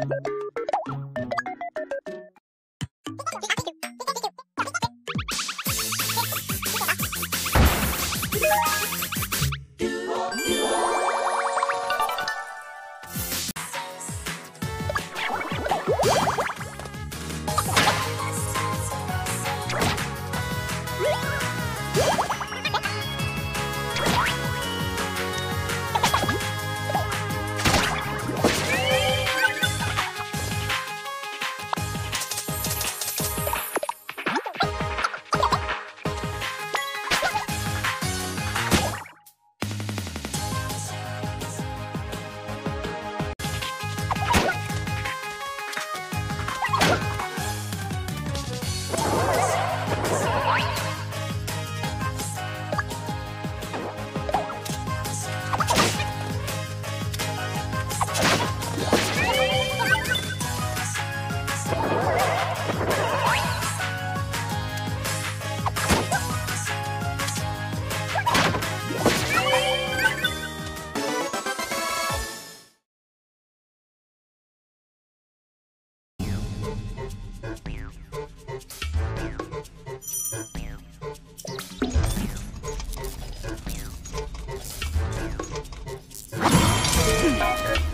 you You.